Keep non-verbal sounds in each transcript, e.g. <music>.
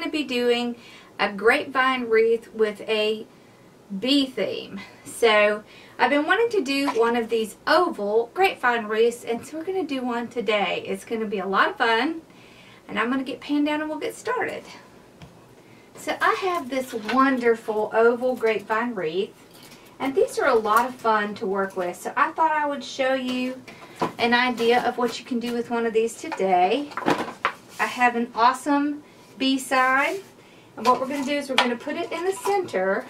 going to be doing a grapevine wreath with a bee theme. So I've been wanting to do one of these oval grapevine wreaths and so we're going to do one today. It's going to be a lot of fun and I'm going to get panned down and we'll get started. So I have this wonderful oval grapevine wreath and these are a lot of fun to work with. So I thought I would show you an idea of what you can do with one of these today. I have an awesome bee sign and what we're going to do is we're going to put it in the center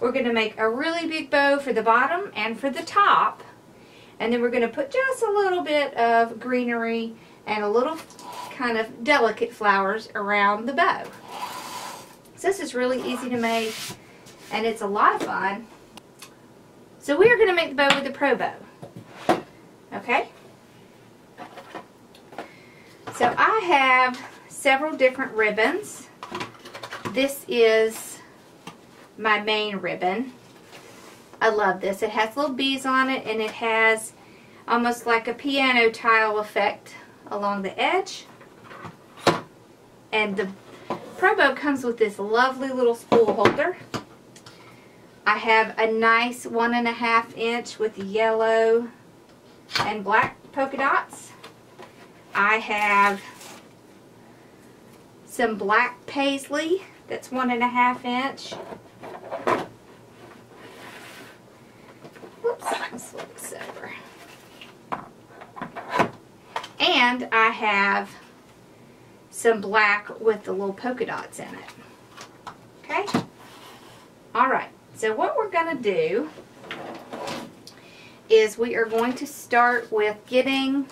we're going to make a really big bow for the bottom and for the top. And then we're going to put just a little bit of greenery and a little kind of delicate flowers around the bow. So this is really easy to make and it's a lot of fun. So we are going to make the bow with the Pro Bow. Okay? So I have several different ribbons. This is my main ribbon. I love this. It has little bees on it and it has almost like a piano tile effect along the edge. And the Pro Bow comes with this lovely little spool holder. I have a nice one and a half inch with yellow and black polka dots. I have some black paisley that's one and a half inch Whoops, this over. And I have some black with the little polka dots in it. Okay? Alright, so what we're going to do is we are going to start with getting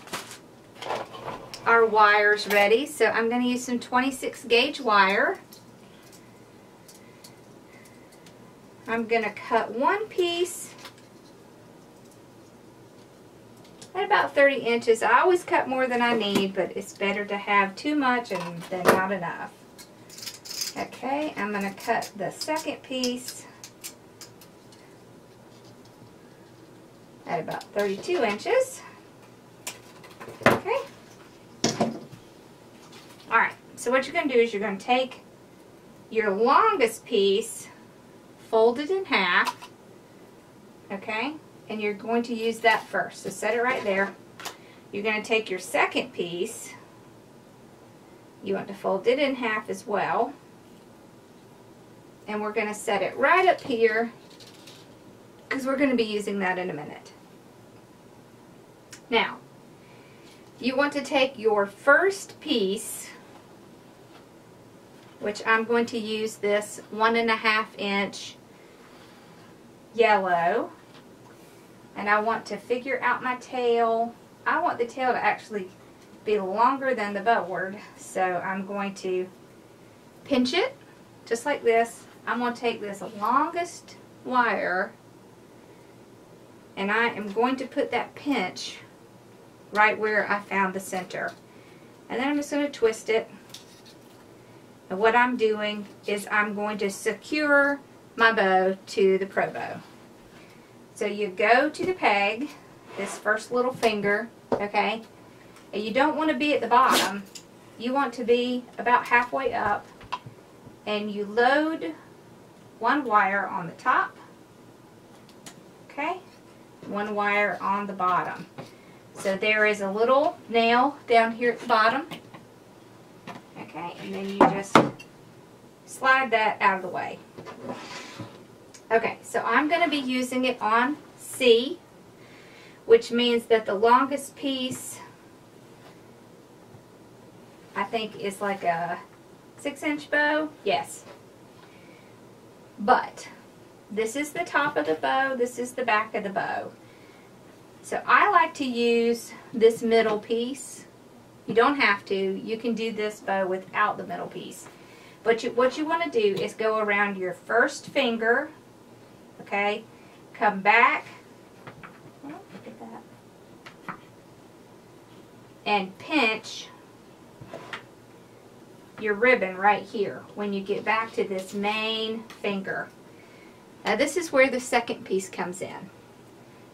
our wires ready. So I'm going to use some 26 gauge wire. I'm going to cut one piece at about 30 inches. I always cut more than I need, but it's better to have too much and than not enough. Okay, I'm going to cut the second piece at about 32 inches. Okay. Alright, so what you're going to do is you're going to take your longest piece fold it in half, okay? And you're going to use that first. So set it right there. You're going to take your second piece. You want to fold it in half as well. And we're going to set it right up here because we're going to be using that in a minute. Now, you want to take your first piece, which I'm going to use this one and a half inch yellow. And I want to figure out my tail. I want the tail to actually be longer than the bowward. So I'm going to pinch it just like this. I'm going to take this longest wire and I am going to put that pinch right where I found the center. And then I'm just going to twist it. What I'm doing is I'm going to secure my bow to the Pro Bow. So you go to the peg, this first little finger, okay? And you don't want to be at the bottom. You want to be about halfway up. And you load one wire on the top, okay? One wire on the bottom. So there is a little nail down here at the bottom. Okay, and then you just slide that out of the way. Okay, so I'm going to be using it on C, which means that the longest piece, I think, is like a six inch bow. Yes. But this is the top of the bow, this is the back of the bow. So I like to use this middle piece. You don't have to. You can do this bow without the middle piece. But you, what you want to do is go around your first finger, okay, come back, oh, and pinch your ribbon right here when you get back to this main finger. Now this is where the second piece comes in.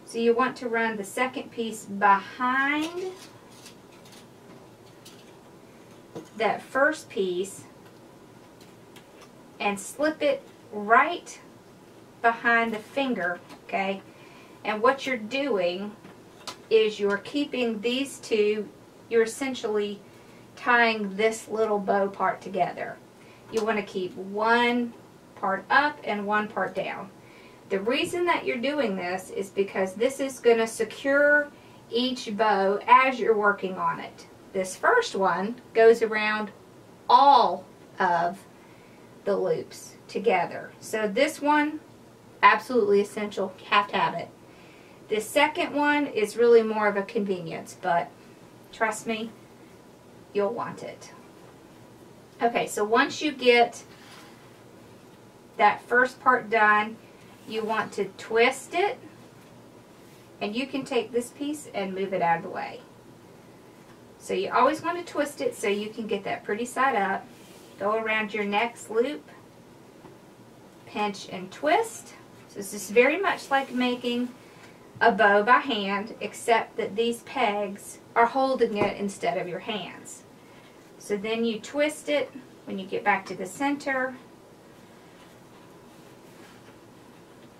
So you want to run the second piece behind that first piece and slip it right behind the finger, okay? And what you're doing is you're keeping these two, you're essentially tying this little bow part together. You want to keep one part up and one part down. The reason that you're doing this is because this is going to secure each bow as you're working on it. This first one goes around all of the loops together. So this one, absolutely essential, have to have it. The second one is really more of a convenience, but trust me, you'll want it. Okay, so once you get that first part done, you want to twist it, and you can take this piece and move it out of the way. So you always want to twist it so you can get that pretty side up. Go around your next loop, pinch and twist. So this is very much like making a bow by hand, except that these pegs are holding it instead of your hands. So then you twist it when you get back to the center,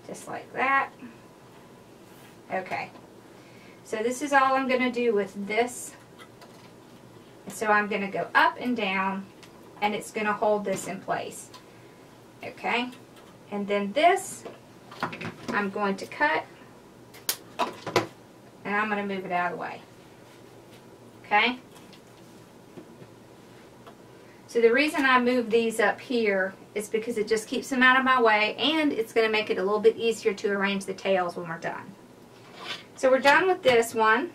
just like that. Okay, so this is all I'm going to do with this. So I'm going to go up and down, and it's going to hold this in place. Okay, and then this, I'm going to cut, and I'm going to move it out of the way. Okay. So the reason I move these up here is because it just keeps them out of my way and it's going to make it a little bit easier to arrange the tails when we're done. So we're done with this one.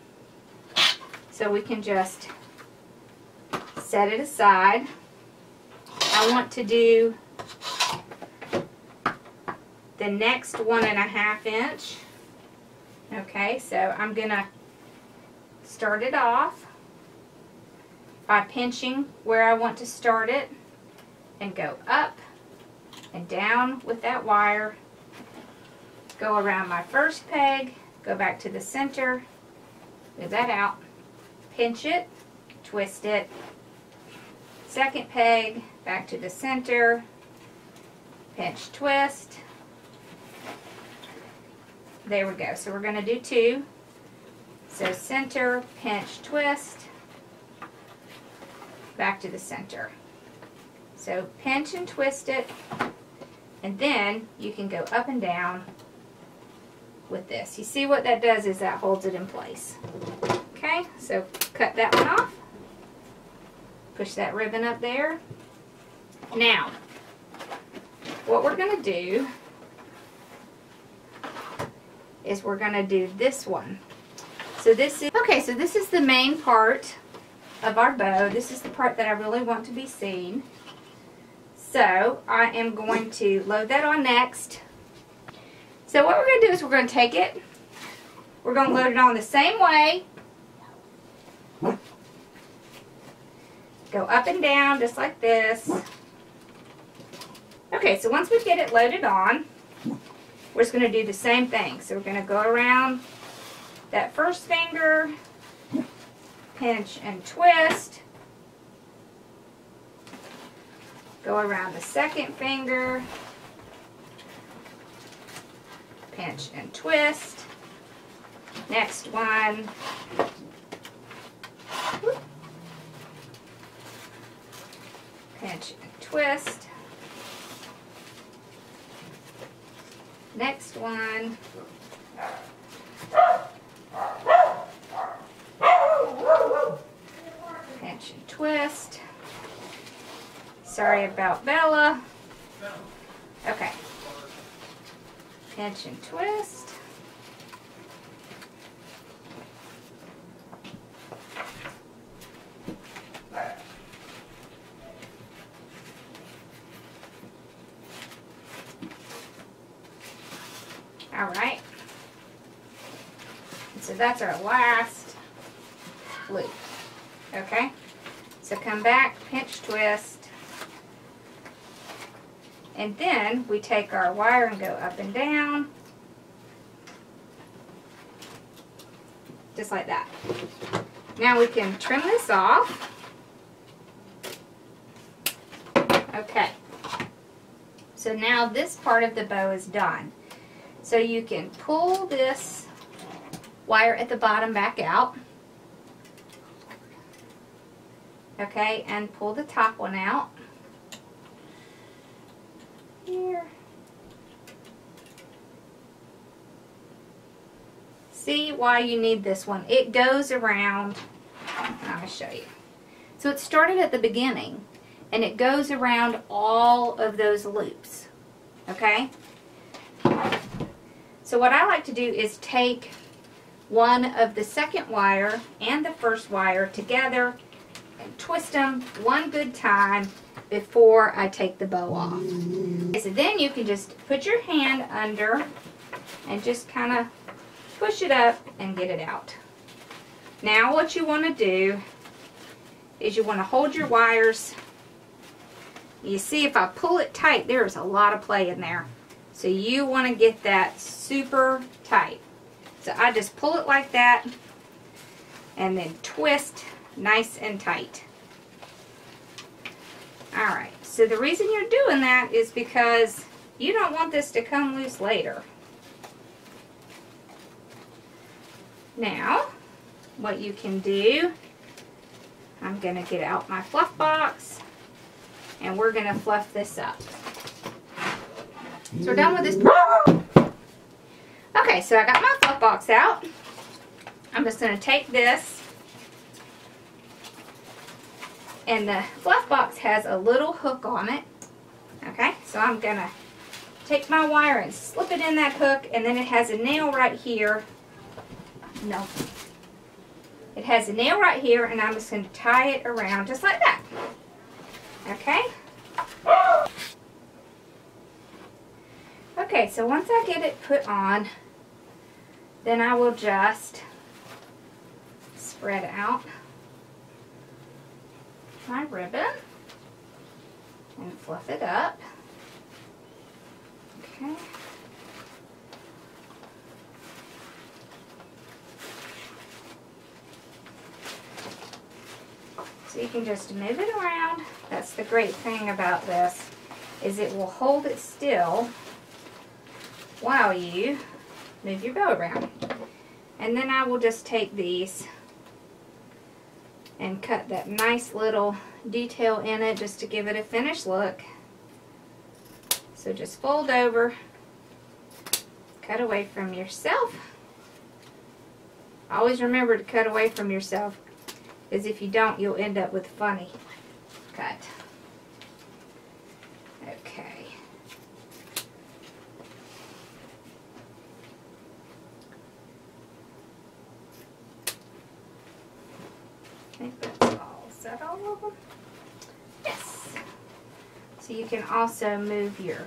So we can just set it aside. I want to do the next one and a half inch. Okay, so I'm going to start it off by pinching where I want to start it and go up and down with that wire. Go around my first peg, go back to the center, move that out, pinch it, twist it, second peg, back to the center, pinch, twist. There we go. So we're going to do two. So center, pinch, twist, back to the center. So pinch and twist it, and then you can go up and down with this. You see what that does is that holds it in place. Okay, so cut that one off. Push that ribbon up there. Now, what we're going to do is we're going to do this one. So this is, okay, so this is the main part of our bow. This is the part that I really want to be seen. So I am going to load that on next. So what we're going to do is we're going to take it. We're going to load it on the same way. Go up and down just like this. Okay, so once we get it loaded on, we're just going to do the same thing. So we're going to go around that first finger, pinch and twist. Go around the second finger, pinch and twist. Next one. Pinch and twist. Next one. Pinch and twist. Sorry about Bella. Okay. Pinch and twist. All right. So that's our last loop. Okay? So come back, pinch, twist. And then we take our wire and go up and down. Just like that. Now we can trim this off. Okay. So now this part of the bow is done. So you can pull this wire at the bottom back out. Okay, and pull the top one out. Here. See why you need this one. It goes around, to show you. So it started at the beginning and it goes around all of those loops. Okay? So what I like to do is take one of the second wire and the first wire together and twist them one good time before I take the bow off. So then you can just put your hand under and just kind of push it up and get it out. Now what you want to do is you want to hold your wires. You see if I pull it tight, there's a lot of play in there. So you want to get that super tight. So I just pull it like that and then twist nice and tight. Alright, so the reason you're doing that is because you don't want this to come loose later. Now, what you can do, I'm going to get out my fluff box and we're going to fluff this up. So we're done with this. Okay, so I got my fluff box out. I'm just going to take this and the fluff box has a little hook on it. Okay, so I'm going to take my wire and slip it in that hook and then it has a nail right here. No. It has a nail right here and I'm just going to tie it around just like that. Okay? Okay, so once I get it put on, then I will just spread out my ribbon and fluff it up. Okay. So you can just move it around. That's the great thing about this, is it will hold it still while you move your bow around. And then I will just take these and cut that nice little detail in it just to give it a finished look. So just fold over, cut away from yourself. Always remember to cut away from yourself because if you don't you'll end up with funny cut. Okay. I think that's all. Is that all of them? Yes. So you can also move your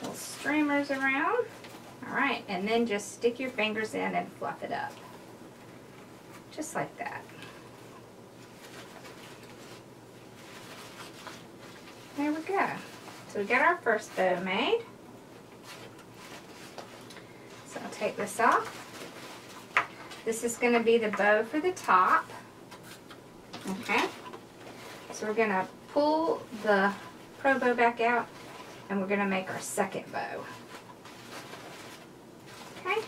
little streamers around. Alright, and then just stick your fingers in and fluff it up. Just like that. There we go. So we got our first bow made. So I'll take this off. This is going to be the bow for the top. Okay. So we're going to pull the pro bow back out and we're going to make our second bow. Okay.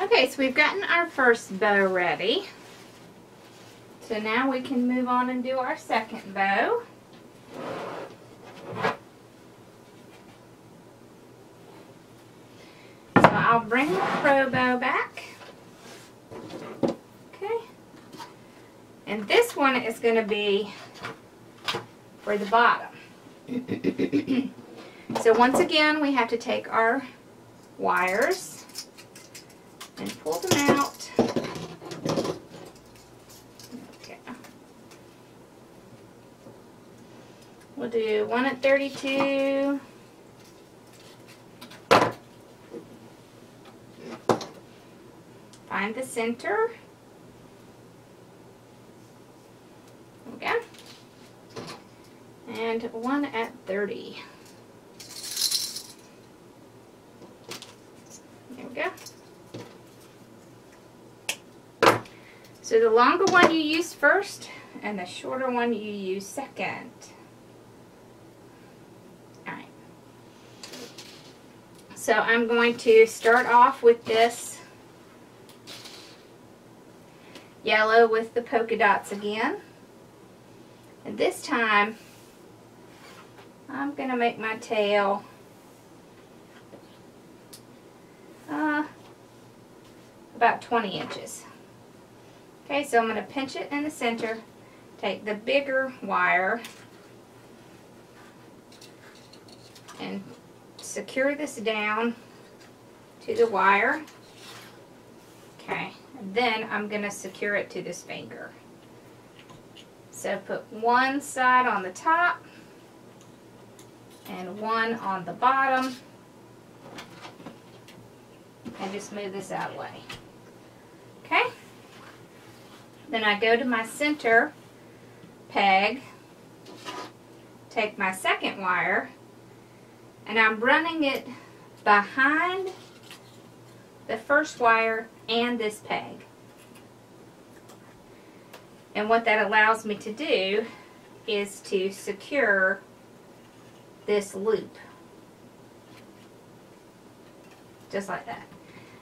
Okay, so we've gotten our first bow ready. So now we can move on and do our second bow. So I'll bring the pro bow back. Okay. And this one is going to be for the bottom. <coughs> so once again, we have to take our wires and pull them out. Okay. We'll do one at 32. Find the center. Okay. One at 30. There we go. So the longer one you use first and the shorter one you use second. Alright. So I'm going to start off with this yellow with the polka dots again. And this time, I'm going to make my tail uh, about 20 inches. Okay, so I'm going to pinch it in the center, take the bigger wire, and secure this down to the wire. Okay, and then I'm going to secure it to this finger. So put one side on the top and one on the bottom and just move this out way. Okay? Then I go to my center peg, take my second wire, and I'm running it behind the first wire and this peg. And what that allows me to do is to secure this loop. Just like that.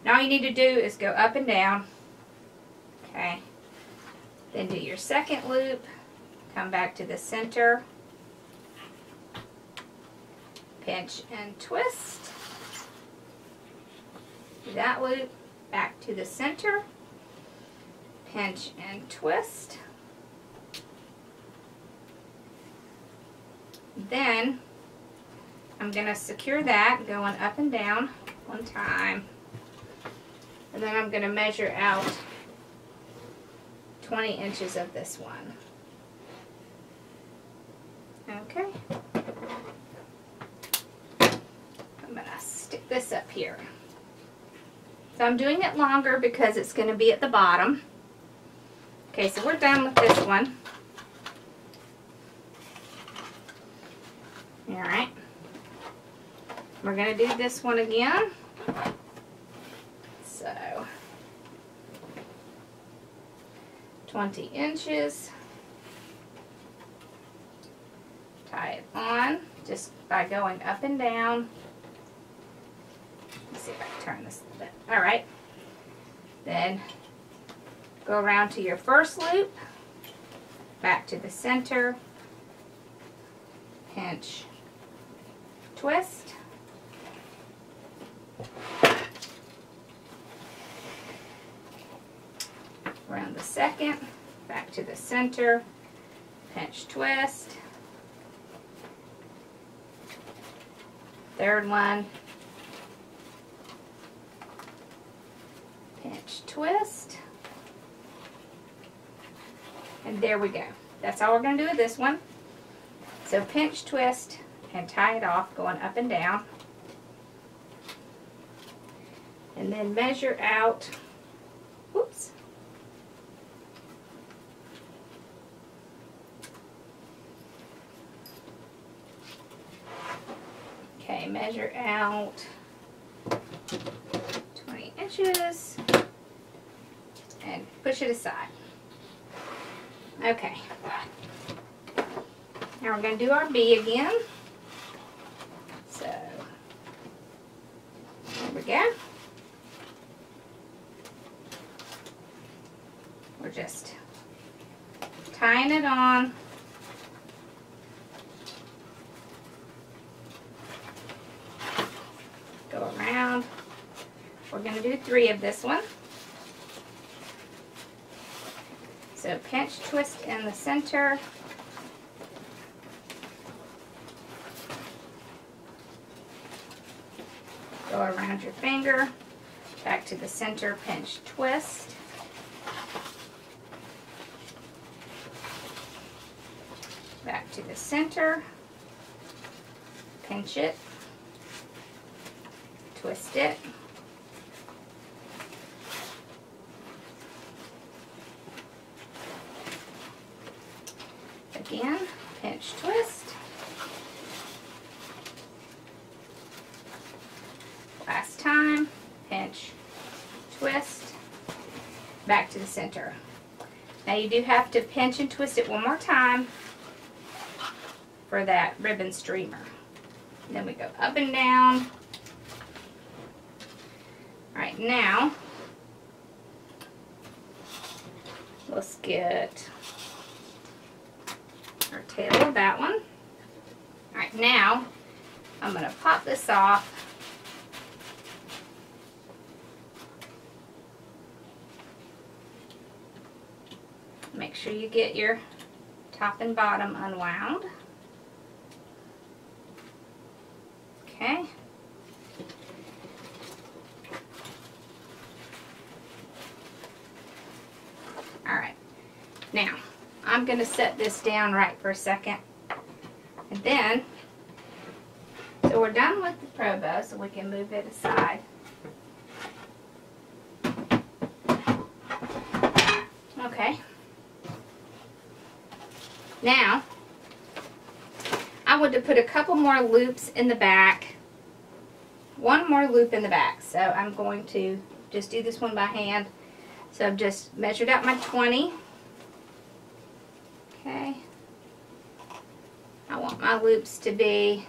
Now all you need to do is go up and down. Okay. Then do your second loop. Come back to the center. Pinch and twist. Do that loop. Back to the center. Pinch and twist. Then I'm going to secure that going up and down one time. And then I'm going to measure out 20 inches of this one. Okay. I'm going to stick this up here. So I'm doing it longer because it's going to be at the bottom. Okay, so we're done with this one. Alright. We're going to do this one again. So, 20 inches. Tie it on just by going up and down. Let's see if I can turn this a little bit. Alright. Then go around to your first loop, back to the center, pinch, twist. Around the second, back to the center, pinch, twist. Third one, pinch, twist. And there we go. That's all we're going to do with this one. So pinch, twist, and tie it off going up and down. And then measure out, whoops, Okay, measure out 20 inches and push it aside. Okay. Now we're going to do our B again. So, there we go. We're just tying it on. Go around. We're going to do three of this one. So pinch, twist in the center. Go around your finger, back to the center, pinch, twist. Back to the center, pinch it, twist it. Again, pinch, twist. Last time, pinch, twist, back to the center. Now you do have to pinch and twist it one more time for that ribbon streamer. And then we go up and down. All right, now let's get our tail of that one. All right, now I'm gonna pop this off. Make sure you get your top and bottom unwound. Okay. All right. Now, I'm going to set this down right for a second. And then, so we're done with the Pro Bow, so we can move it aside. Okay. Now, I want to put a couple more loops in the back. One more loop in the back. So I'm going to just do this one by hand. So I've just measured out my 20. Okay. I want my loops to be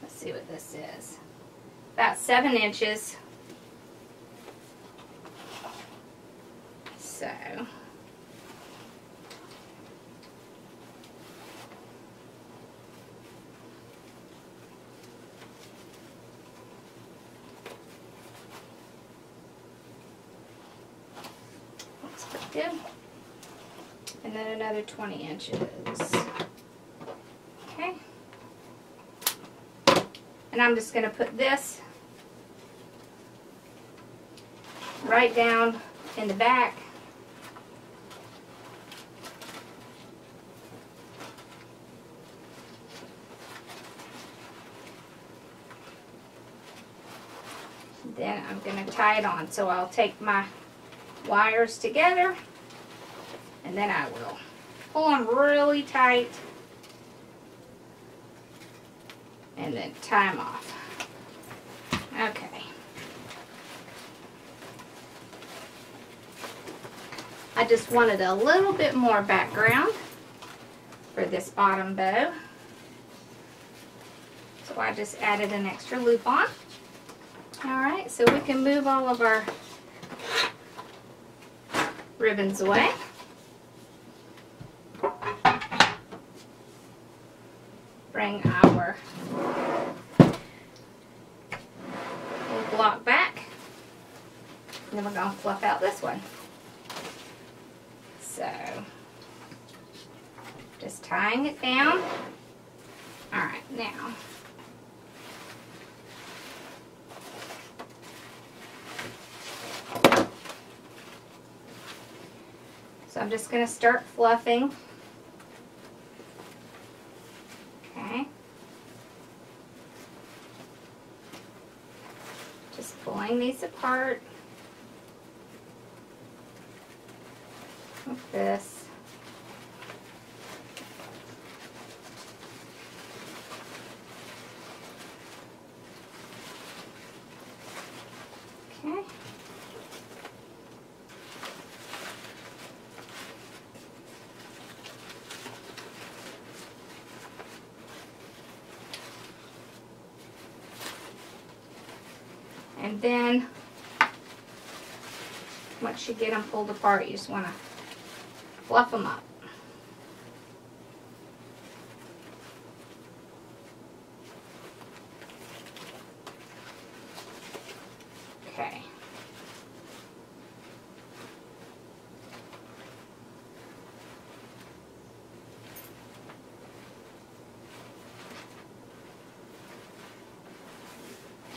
let's see what this is. About seven inches. So looks pretty good. And then another 20 inches. Okay. And I'm just going to put this right down in the back. Then I'm going to tie it on. So I'll take my wires together and then I will pull them really tight and then tie them off. Okay. I just wanted a little bit more background for this bottom bow. So I just added an extra loop on. Alright, so we can move all of our ribbons away. Bring our little block back. And then we're going to fluff out this one. So, just tying it down. Alright, now. So I'm just going to start fluffing. Okay. Just pulling these apart. Like this. Okay. And then, you get them pulled apart, you just want to fluff them up. Okay.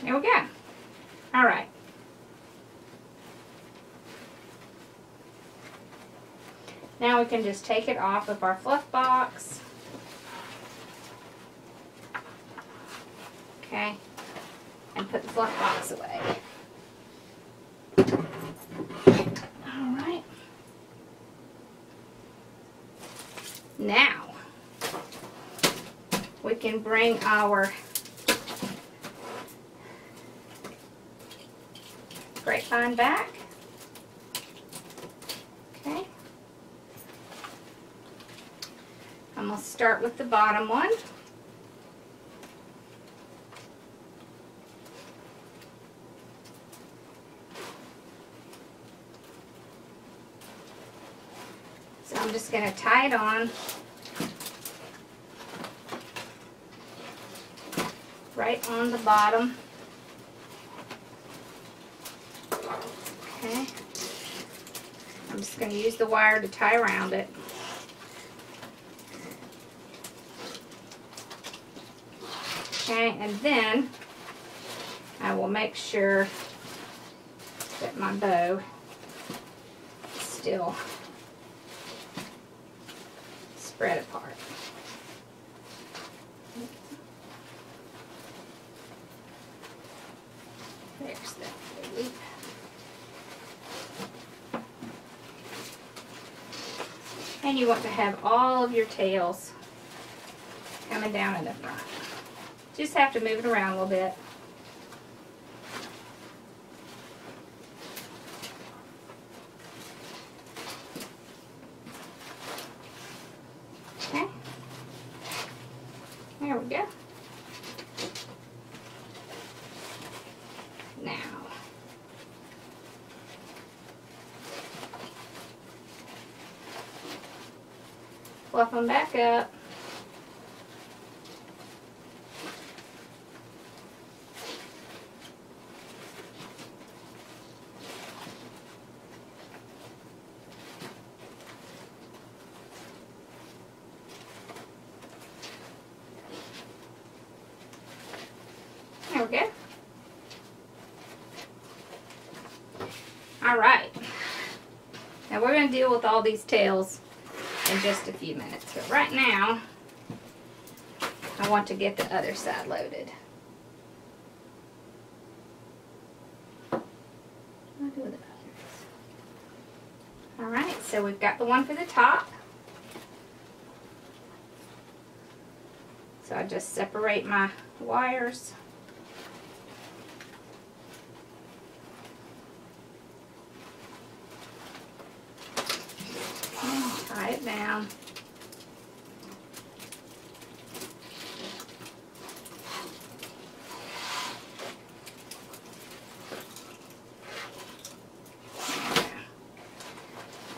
There we go. All right. We can just take it off of our fluff box. Okay. And put the fluff box away. All right. Now, we can bring our grapevine back. Okay. I'm going to start with the bottom one. So I'm just going to tie it on right on the bottom. Okay. I'm just going to use the wire to tie around it. Okay, and then I will make sure that my bow is still spread apart. There's that loop. And you want to have all of your tails coming down in the front. Just have to move it around a little bit. Okay. There we go. Now. Fluff them back up. There we go. All right. Now we're going to with all these tails in just a few minutes. But right now, I want to get the other side loaded. What do I do with the others? All right, so we've got the one for the top. So I just separate my wires. tie it down.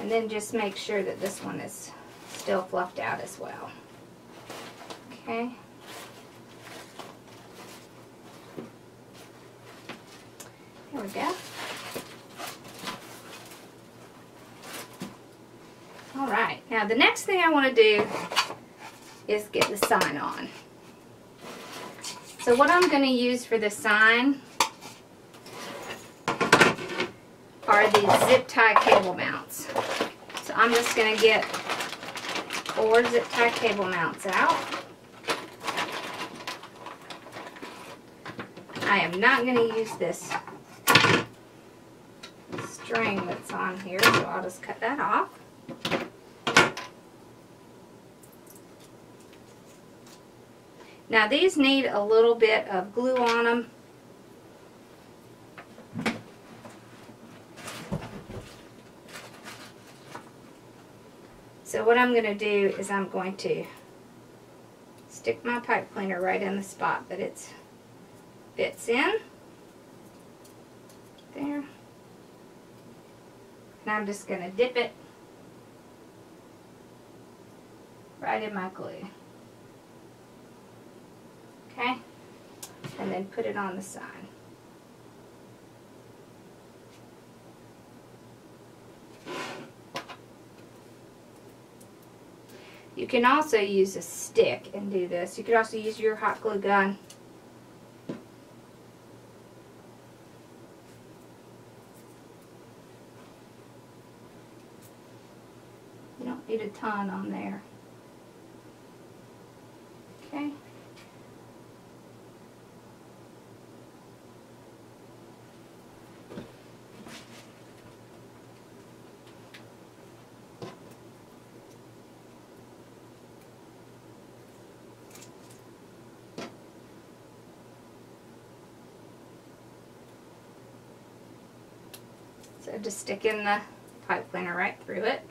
And then just make sure that this one is still fluffed out as well. Okay. There we go. All right, now the next thing I want to do is get the sign on. So what I'm going to use for the sign are these zip tie cable mounts. So I'm just going to get four zip tie cable mounts out. I am not going to use this string that's on here, so I'll just cut that off. Now these need a little bit of glue on them. So what I'm going to do is I'm going to stick my pipe cleaner right in the spot that it fits in. There. And I'm just going to dip it right in my glue. Okay? And then put it on the side. You can also use a stick and do this. You could also use your hot glue gun. You don't need a ton on there. Just stick in the pipe cleaner right through it.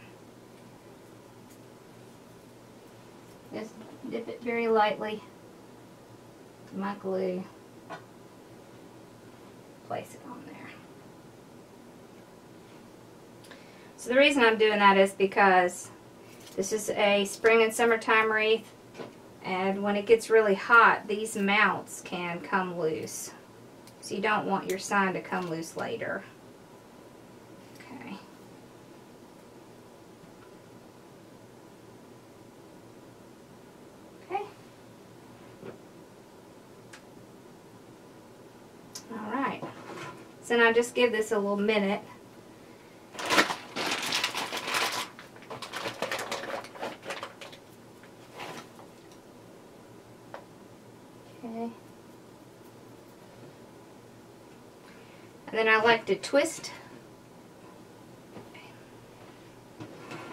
Just dip it very lightly to my glue. Place it on there. So the reason I'm doing that is because this is a spring and summertime wreath and when it gets really hot these mounts can come loose. So you don't want your sign to come loose later. Okay. Okay. All right. So now just give this a little minute. Okay. And then I like to twist.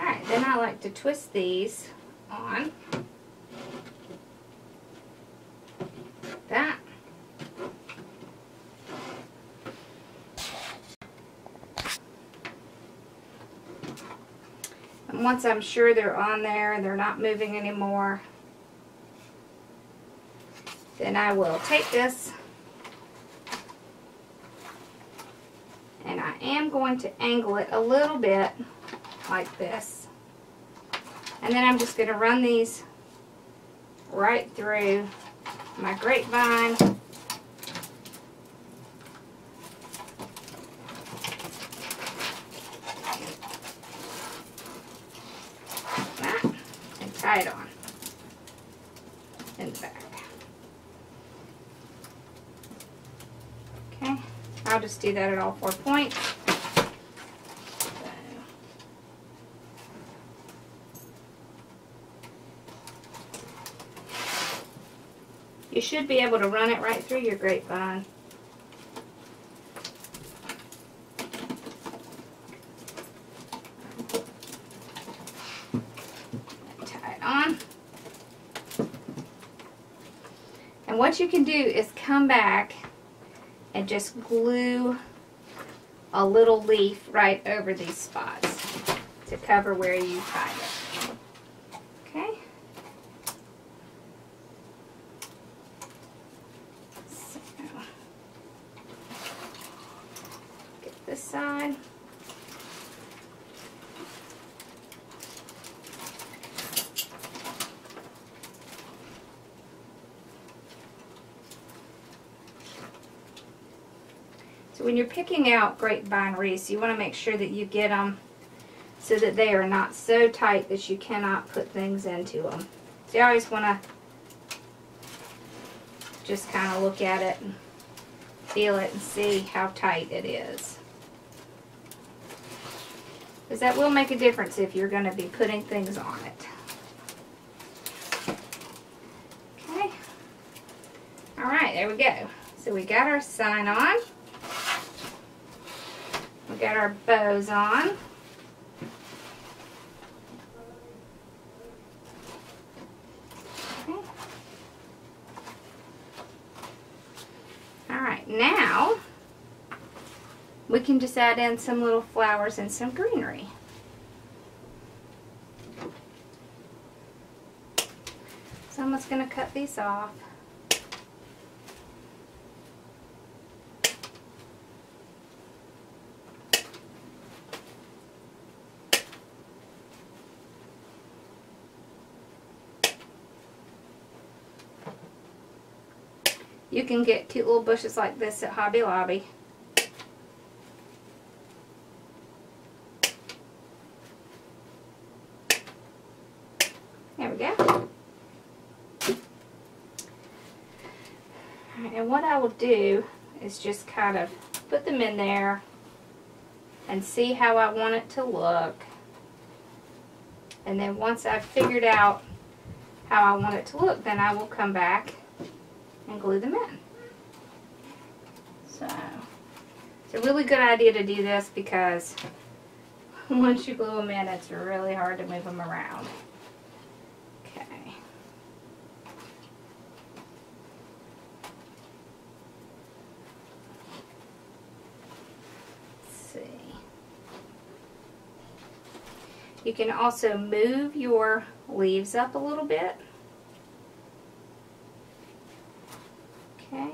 Alright, then I like to twist these on. That. And once I'm sure they're on there, and they're not moving anymore, then I will take this and I am going to angle it a little bit like this. And then I'm just going to run these right through my grapevine. That, and tie it on in the back. Okay, I'll just that at all four points. You should be able to run it right through your grapevine. Tie it on. And what you can do is come back and just glue a little leaf right over these spots to cover where you tied it. Okay? So, get this side. So when you're picking out grapevine wreaths, you want to make sure that you get them so that they are not so tight that you cannot put things into them. So you always want to just kind of look at it and feel it and see how tight it is. Because that will make a difference if you're going to be putting things on it. Okay. Alright, there we go. So we got our sign on. Got our bows on. Okay. Alright, now we can just add in some little flowers and some greenery. So I'm just going to cut these off. You can get cute little bushes like this at Hobby Lobby. There we go. And what I will do is just kind of put them in there and see how I want it to look. And then once I've figured out how I want it to look, then I will come back and glue them in. So, it's a really good idea to do this because <laughs> once you glue them in, it's really hard to move them around. Okay. See. You can also move your leaves up a little bit. Okay.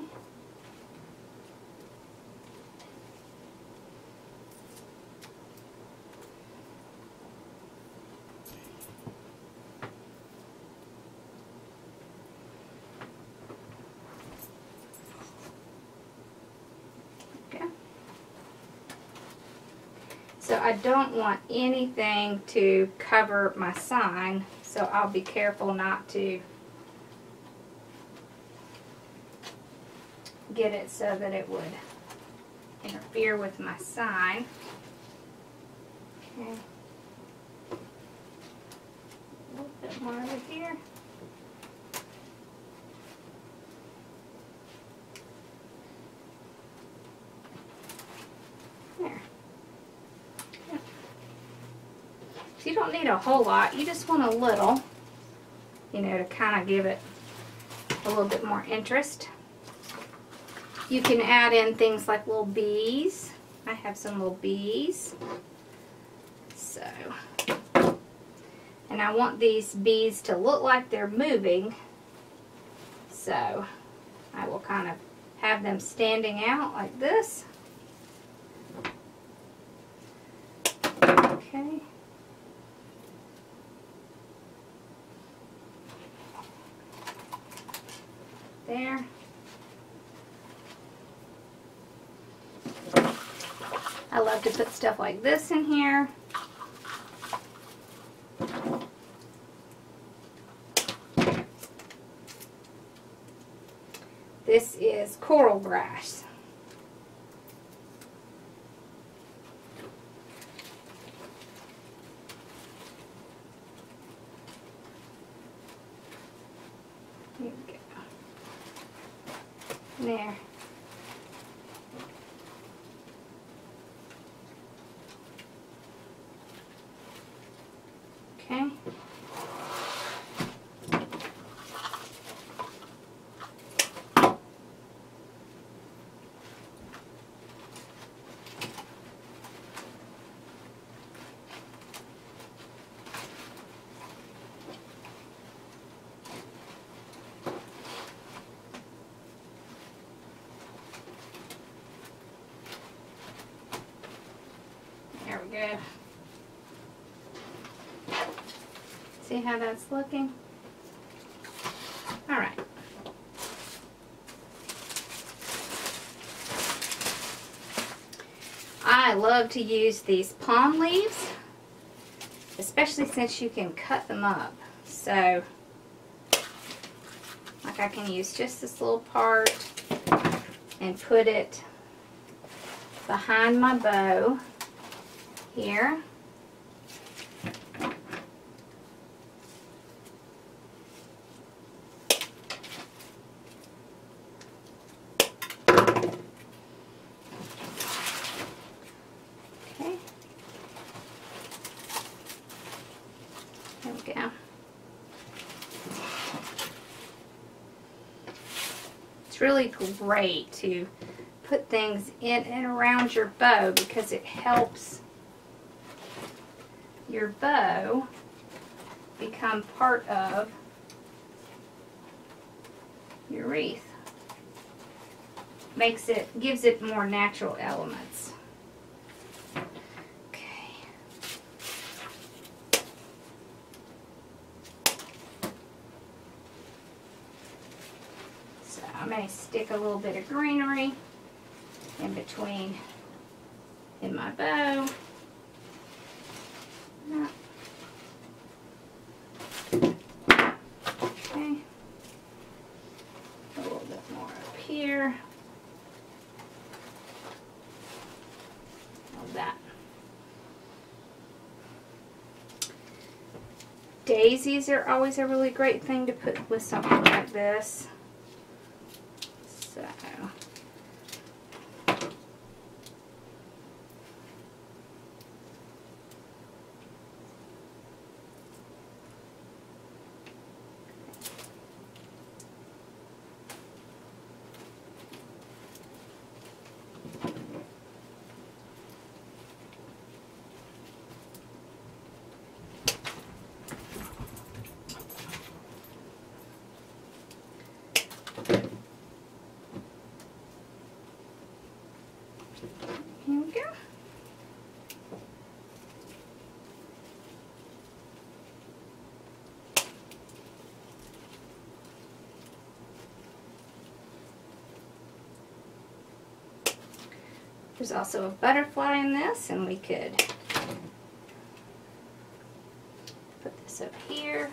Okay. So I don't want anything to cover my sign, so I'll be careful not to get it so that it would interfere with my sign. Okay. A little bit more over here. There. Yeah. So you don't need a whole lot, you just want a little, you know, to kind of give it a little bit more interest. You can add in things like little bees. I have some little bees. So, and I want these bees to look like they're moving. So, I will kind of have them standing out like this. Okay. There. I love to put stuff like this in here. This is coral grass. There. Okay. There we go. See how that's looking? All right. I love to use these palm leaves, especially since you can cut them up. So, like I can use just this little part and put it behind my bow here. Okay. There we go. It's really great to put things in and around your bow because it helps your bow become part of your wreath. Makes it, gives it more natural elements. Okay. So I may stick a little bit of greenery in between in my bow. Yeah. Okay. A little bit more up here. Love that. Daisies are always a really great thing to put with something like this. go. There's also a butterfly in this, and we could put this up here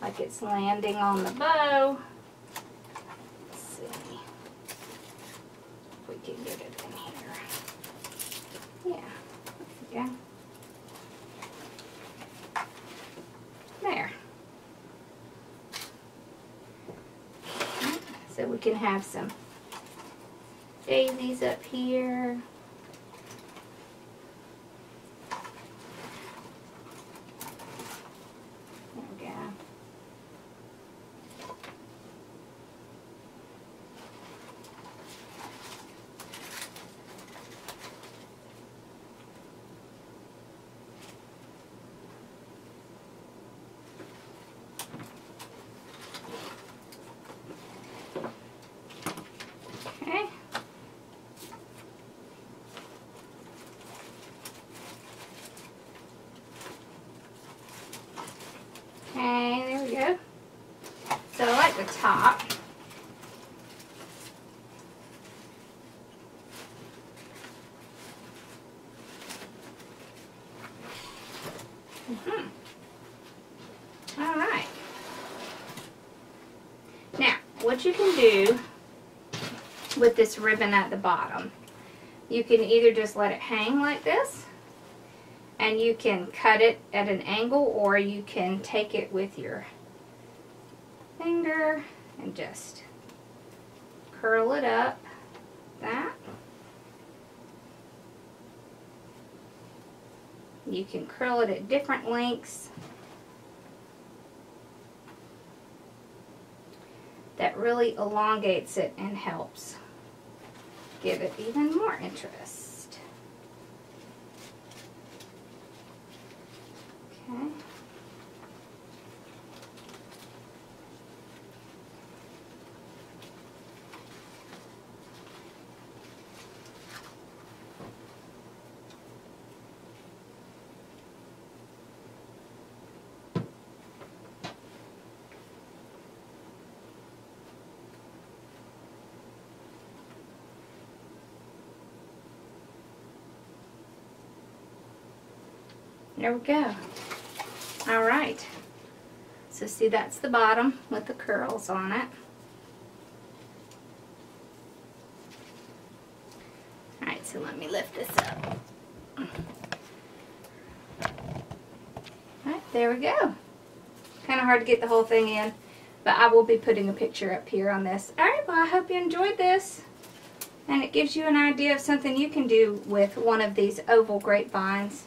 like it's landing on the bow. Have some daisies up here. There we go. Okay. Okay, there we go. So I like the top. Mhm. All right. Now, what you can do with this ribbon at the bottom. You can either just let it hang like this and you can cut it at an angle or you can take it with your just curl it up that. You can curl it at different lengths. That really elongates it and helps give it even more interest. Okay. There we go. All right. So see that's the bottom with the curls on it. All right, so let me lift this up. All right, there we go. Kind of hard to get the whole thing in, but I will be putting a picture up here on this. All right, well, I hope you enjoyed this. And it gives you an idea of something you can do with one of these oval grapevines.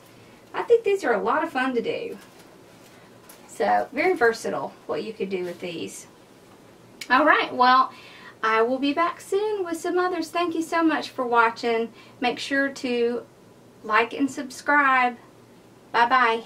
Think these are a lot of fun to do. So, very versatile what you could do with these. All right, well, I will be back soon with some others. Thank you so much for watching. Make sure to like and subscribe. Bye-bye.